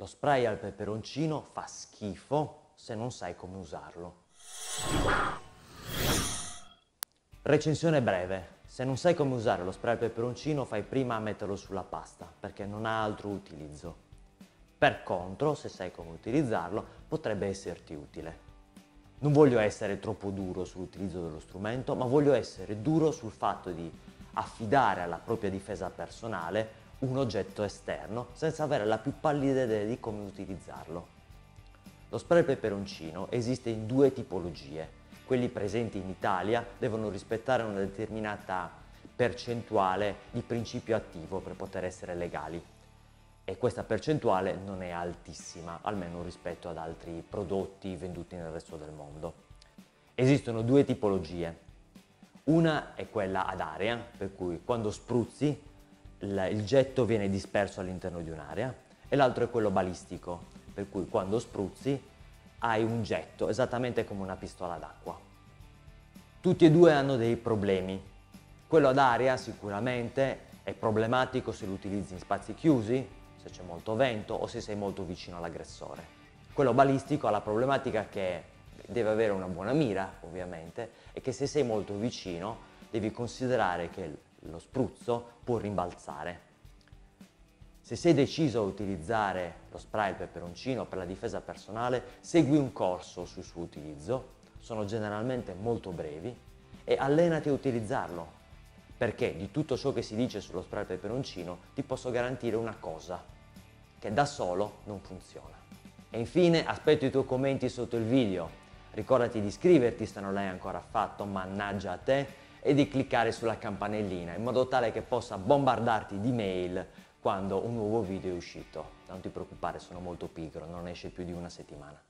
Lo spray al peperoncino fa schifo se non sai come usarlo. Recensione breve. Se non sai come usare lo spray al peperoncino fai prima a metterlo sulla pasta perché non ha altro utilizzo. Per contro, se sai come utilizzarlo, potrebbe esserti utile. Non voglio essere troppo duro sull'utilizzo dello strumento, ma voglio essere duro sul fatto di affidare alla propria difesa personale un oggetto esterno senza avere la più pallida idea di come utilizzarlo. Lo spray peperoncino esiste in due tipologie. Quelli presenti in Italia devono rispettare una determinata percentuale di principio attivo per poter essere legali e questa percentuale non è altissima, almeno rispetto ad altri prodotti venduti nel resto del mondo. Esistono due tipologie. Una è quella ad area, per cui quando spruzzi il getto viene disperso all'interno di un'area, e l'altro è quello balistico, per cui quando spruzzi hai un getto, esattamente come una pistola d'acqua. Tutti e due hanno dei problemi. Quello ad aria sicuramente è problematico se lo utilizzi in spazi chiusi, se c'è molto vento o se sei molto vicino all'aggressore. Quello balistico ha la problematica che deve avere una buona mira, ovviamente, e che se sei molto vicino devi considerare che lo spruzzo può rimbalzare. Se sei deciso a utilizzare lo spray il peperoncino per la difesa personale, segui un corso sul suo utilizzo, sono generalmente molto brevi, e allenati a utilizzarlo perché di tutto ciò che si dice sullo spray peperoncino ti posso garantire una cosa, che da solo non funziona. E infine aspetto i tuoi commenti sotto il video, ricordati di iscriverti se non l'hai ancora fatto, mannaggia a te, e di cliccare sulla campanellina in modo tale che possa bombardarti di mail quando un nuovo video è uscito. Non ti preoccupare, sono molto pigro, non esce più di una settimana.